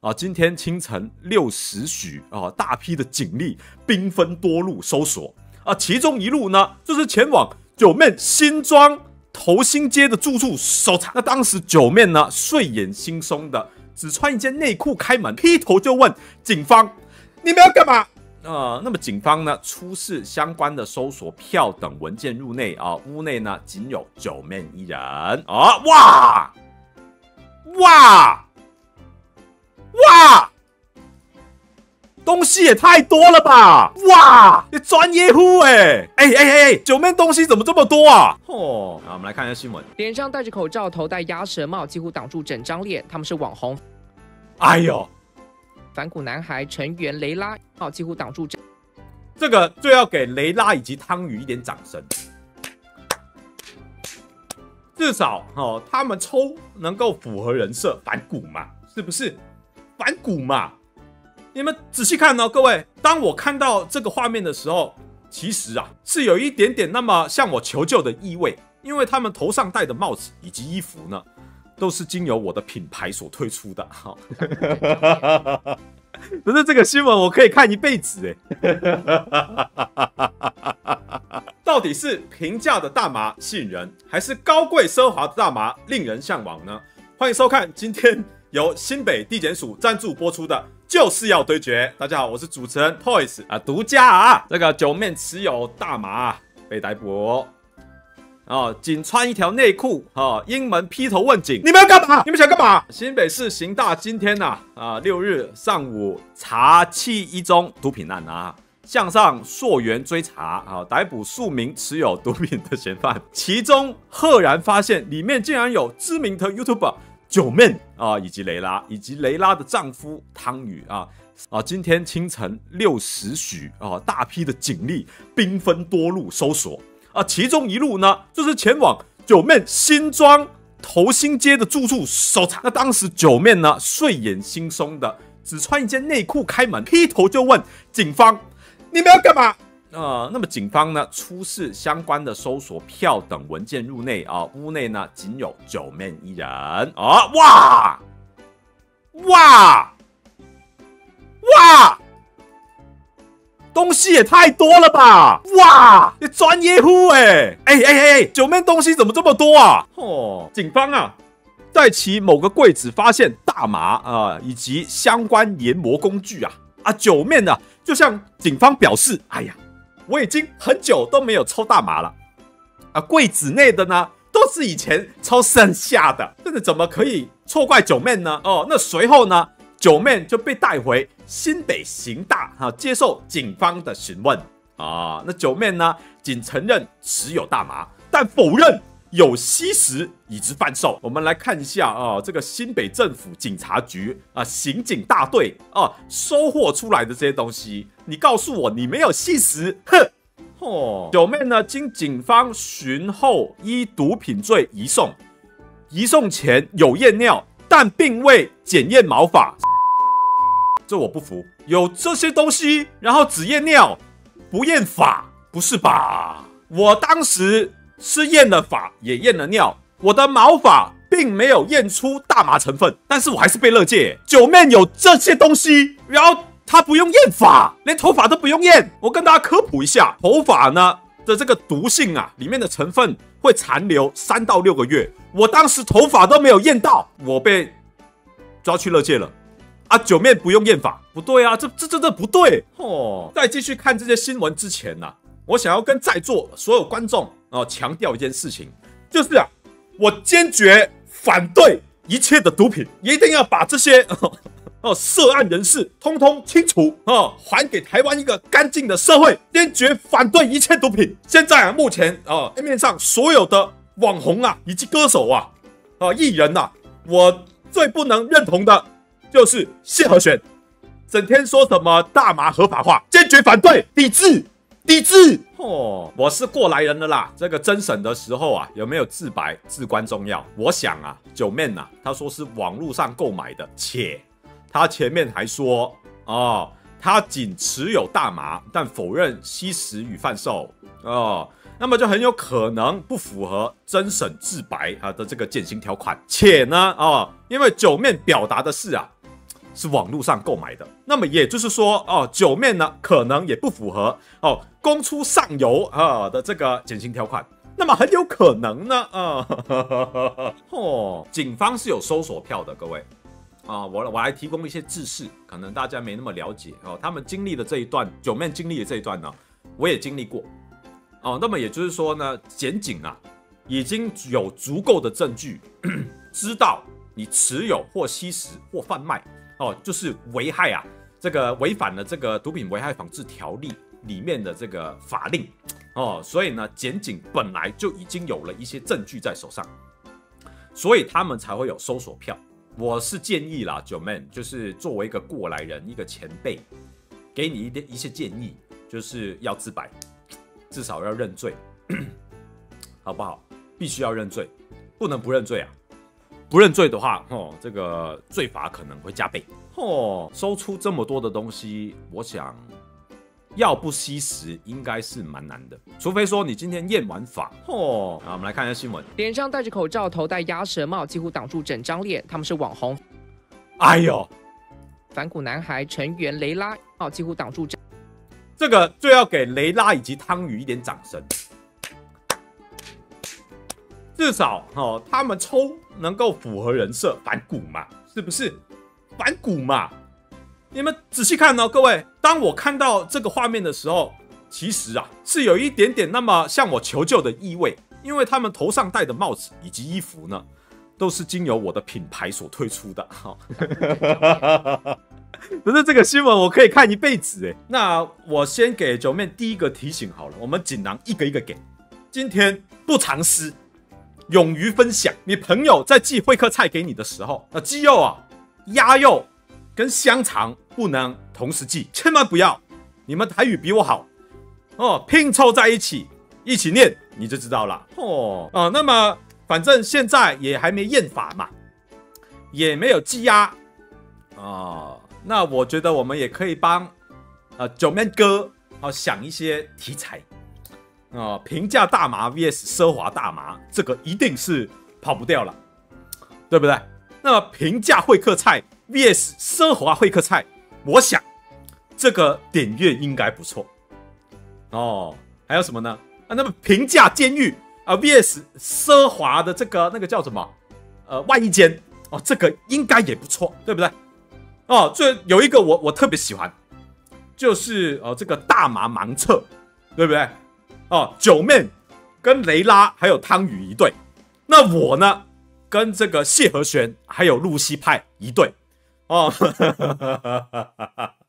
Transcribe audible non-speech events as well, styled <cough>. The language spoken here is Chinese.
啊，今天清晨六时许啊，大批的警力兵分多路搜索啊，其中一路呢就是前往九面新庄头新街的住处搜查。那当时九面呢睡眼惺忪的，只穿一件内裤开门，劈头就问警方：“你们要干嘛？”啊，那么警方呢出示相关的搜索票等文件入内啊，屋内呢仅有九面一人啊，哇哇！哇，东西也太多了吧！哇，你专业户哎哎哎哎，九面东西怎么这么多啊？哦，好，我们来看一下新闻。脸上戴着口罩，头戴鸭舌帽，几乎挡住整张脸。他们是网红。哎呦，反骨男孩成员雷拉，哦几乎挡住整。这个就要给雷拉以及汤宇一点掌声。至少哦，他们抽能够符合人设，反骨嘛，是不是？反骨嘛，你们仔细看哦，各位。当我看到这个画面的时候，其实啊是有一点点那么向我求救的意味，因为他们头上戴的帽子以及衣服呢，都是经由我的品牌所推出的。哈，<laughs> 不是这个新闻我可以看一辈子哎。到底是平价的大麻吸引人，还是高贵奢华的大麻令人向往呢？欢迎收看今天。由新北地检署赞助播出的，就是要对决。大家好，我是主持人 Toys 啊，独家啊，这个九面持有大麻被逮捕哦，仅穿一条内裤哦，英门劈头问警，你们要干嘛？你们想干嘛？新北市刑大今天呐啊，六日上午查缉一宗毒品案啊，向上溯源追查啊，逮捕数名持有毒品的嫌犯，其中赫然发现里面竟然有知名的 YouTuber。九妹啊，以及雷拉，以及雷拉的丈夫汤宇啊啊，今天清晨六时许啊，大批的警力兵分多路搜索啊，其中一路呢就是前往九妹新庄头新街的住处搜查。那当时九妹呢睡眼惺忪的，只穿一件内裤开门，劈头就问警方：“你们要干嘛？”呃，那么警方呢出示相关的搜索票等文件入内啊，屋内呢仅有九面一人啊，哇哇哇，东西也太多了吧！哇，你专业户哎哎哎哎，九面东西怎么这么多啊？哦，警方啊，在其某个柜子发现大麻啊以及相关研磨工具啊啊，九面呢就向警方表示，哎呀。我已经很久都没有抽大麻了，啊，柜子内的呢都是以前抽剩下的，这个怎么可以错怪九妹呢？哦，那随后呢，九妹就被带回新北行大哈接受警方的询问啊，那九妹呢仅承认持有大麻，但否认。有吸食以致贩售，我们来看一下啊，这个新北政府警察局啊，刑警大队啊，收获出来的这些东西，你告诉我你没有吸食，哼！哦，九妹呢，经警方询后依毒品罪移送，移送前有验尿，但并未检验毛发，这我不服，有这些东西，然后只验尿不验发，不是吧？我当时。是验了法，也验了尿，我的毛发并没有验出大麻成分，但是我还是被勒戒。九面有这些东西，然后他不用验法，连头发都不用验。我跟大家科普一下，头发呢的这个毒性啊，里面的成分会残留三到六个月。我当时头发都没有验到，我被抓去勒戒了。啊，九面不用验法，不对啊，这这这这不对哦。在继续看这些新闻之前呢，我想要跟在座所有观众。哦，强调一件事情，就是啊，我坚决反对一切的毒品，一定要把这些 <laughs> 哦涉案人士通通清除啊，还给台湾一个干净的社会。坚决反对一切毒品。现在啊，目前啊，面上所有的网红啊，以及歌手啊，啊艺人呐，我最不能认同的就是谢和弦，整天说什么大麻合法化，坚决反对，抵制。抵制哦，我是过来人了啦。这个真审的时候啊，有没有自白至关重要。我想啊，九面呐，他说是网络上购买的，且他前面还说哦，他仅持有大麻，但否认吸食与贩售哦，那么就很有可能不符合真审自白啊的这个减刑条款。且呢，哦，因为九面表达的是啊，是网络上购买的。那么也就是说，哦，九面呢可能也不符合哦公出上游啊的这个减刑条款。那么很有可能呢，啊，<laughs> 哦，警方是有搜索票的，各位啊，我我来提供一些知识，可能大家没那么了解哦。他们经历的这一段，九面经历的这一段呢，我也经历过哦。那么也就是说呢，检警啊已经有足够的证据，<clears throat> 知道你持有或吸食或贩卖哦，就是危害啊，这个违反了这个毒品危害防治条例里面的这个法令。哦，所以呢，检警本来就已经有了一些证据在手上，所以他们才会有搜索票。我是建议啦，九妹，就是作为一个过来人，一个前辈，给你一点一些建议，就是要自白，至少要认罪，<coughs> 好不好？必须要认罪，不能不认罪啊！不认罪的话，哦，这个罪罚可能会加倍。哦，搜出这么多的东西，我想。要不吸食应该是蛮难的，除非说你今天验完法哦。好，我们来看一下新闻，脸上戴着口罩，头戴鸭舌帽，几乎挡住整张脸。他们是网红。哎呦，反骨男孩成员雷拉哦，几乎挡住整。这个就要给雷拉以及汤宇一点掌声。至少哦，他们抽能够符合人设，反骨嘛，是不是？反骨嘛。你们仔细看哦，各位，当我看到这个画面的时候，其实啊是有一点点那么向我求救的意味，因为他们头上戴的帽子以及衣服呢，都是经由我的品牌所推出的。哈，<laughs> 不是这个新闻我可以看一辈子哎。那我先给九妹第一个提醒好了，我们锦囊一个一个给。今天不藏私，勇于分享。你朋友在寄会客菜给你的时候，那鸡肉啊，鸭肉。跟香肠不能同时寄，千万不要！你们台语比我好哦，拼凑在一起，一起念你就知道了哦哦。那么反正现在也还没验法嘛，也没有羁押啊。那我觉得我们也可以帮呃九面哥啊想一些题材啊，平价大麻 vs 奢华大麻，这个一定是跑不掉了，对不对？那么平价会客菜。VS 奢华会客菜，我想这个点阅应该不错哦。还有什么呢？啊，那么平价监狱啊，VS 奢华的这个那个叫什么？呃，外衣间哦，这个应该也不错，对不对？哦，这有一个我我特别喜欢，就是呃这个大麻盲测，对不对？哦，九面跟雷拉还有汤宇一对，那我呢跟这个谢和弦还有露西派一对。哦，<laughs>